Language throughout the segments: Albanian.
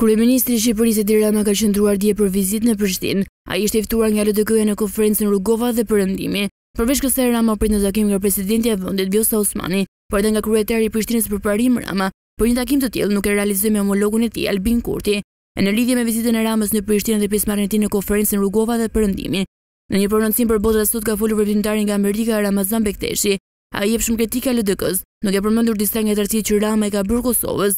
Kryeministri i Shqipërisë Edi Rama ka qëndruar dje për vizitë në Prishtinë. Ai ishte i ftuar nga LDK-ja në konferencën Rugova dhe Perëndimi. Përveç kësaj, Rama u prit në takim nga presidentja e vendit, Vjosa Osmani, por edhe nga kryetari i Prishtinës Përparim Rama, por një takim të tillë nuk e realizoi me homologun e tij, Albin Kurti. E në lidhje me vizitën e Ramës në Prishtinë dhe pjesëmarrjen e tij në konferencën Rugova dhe Perëndimi, në një prononcim për Bota sot ka folur veprimtari nga Amerika, Ramazan Bekteshi. Ai jep shumë kritika LDK-së, duke përmendur disa nga tradhtitë që Rama i ka bërë Kosovës.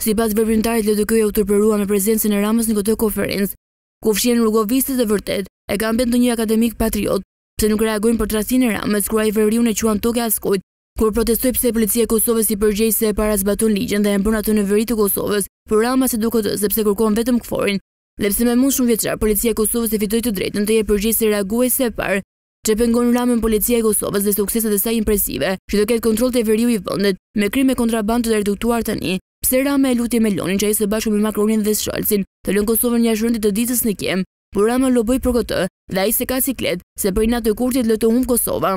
Sipas veprimtarit LDK-ja u turpërua me prezencën e Ramës në këtë konferencë. Ku fshihen rugovistët e vërtetë? A ka mbet ndonjë akademik patriot? Pse nuk reagojnë për tradhësinë e Ramës kur ai Veriun e quan tokë e askujt? Kur protestoi pse policia e Kosovës si përgjegjëse e parë zbaton ligjin dhe e mbron atë në veri të Kosovës, por Rama s'e do këtë sepse kërkon vetëm KFOR-in? Dhe pse me mund shumëvjeçar policia e Kosovës e fitoi të drejtën të jetë përgjegjëse reaguese e parë? Ç'e pengon Ramën Policia e Kosovës dhe sukseset e saj impresive, që të ketë kontroll te veriu i vendit, me krim e kontrabandë të reduktuar tani? Pse Rama e luti Melonin që ai së bashku me Makronin dhe Sholcin, të lënë Kosovën jashtë rendit të ditës në KM? Por Rama loboi për këtë, dhe ai s'e ka siklet, se për inat të Kurtit le të humbë Kosova.